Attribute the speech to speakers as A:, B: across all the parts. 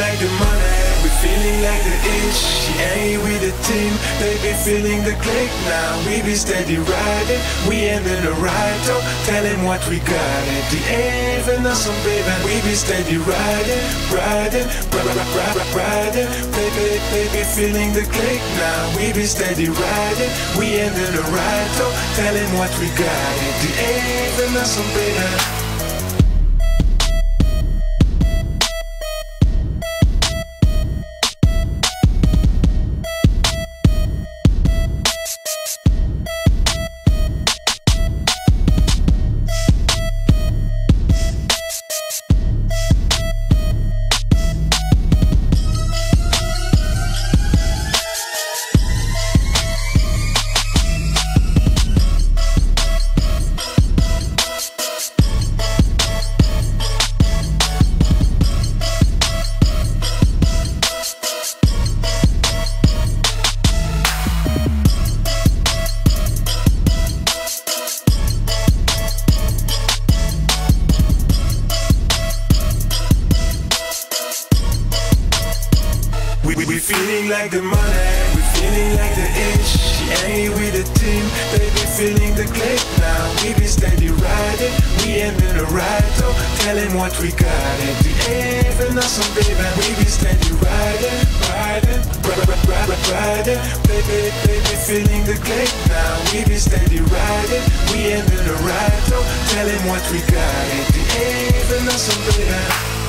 A: like the money, we feeling like the itch. She ain't with the team, they be feeling the click now. We be steady riding, we ain't in the ride talk. Tell him what we got it. The even awesome baby, we be steady riding, riding, riding, riding. Baby, baby, feeling the click now. We be steady riding, we ain't in the ride talk. Tell him what we got it. The even awesome baby. We, feeling like the money, we feeling like the itch. She ain't with the team, baby feeling the click now. We be steady riding, we ain't in a ride, so tell him what we got. It the even awesome baby, we be steady riding, riding, riding, riding, riding. Baby, baby, feeling the click now. We be steady riding, we ain't in a ride, so tell him what we got. It the even awesome baby.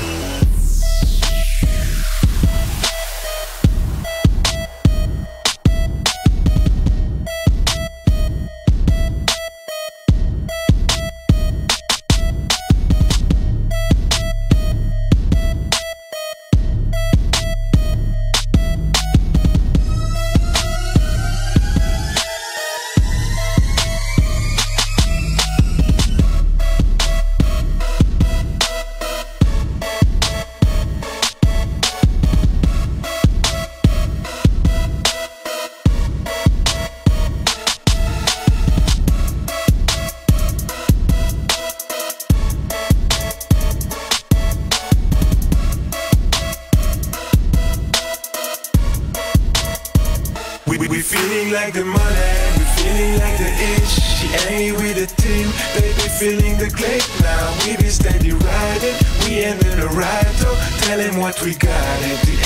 A: We, feeling like the money, we feeling like the itch. She ain't with the team, be feeling the click now. We be steady riding, we ain't in a ride, so tell him what we got. It the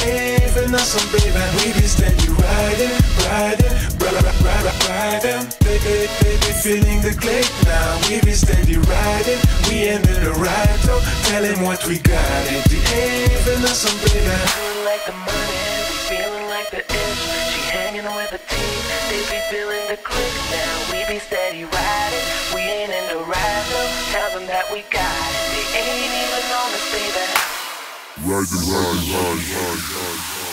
A: even awesome baby, we be steady riding, riding, riding, riding, riding. They, they feeling the click now. We be steady riding, we ain't in a ride, so tell him what we got. It the even awesome baby.
B: Feeling like the money, feeling like the itch. Hanging with the team, they be feeling the click now. We be steady riding, we ain't in the ride though. Tell them that we got it. They ain't even on the baby.
C: Riding, riding, riding, riding, riding.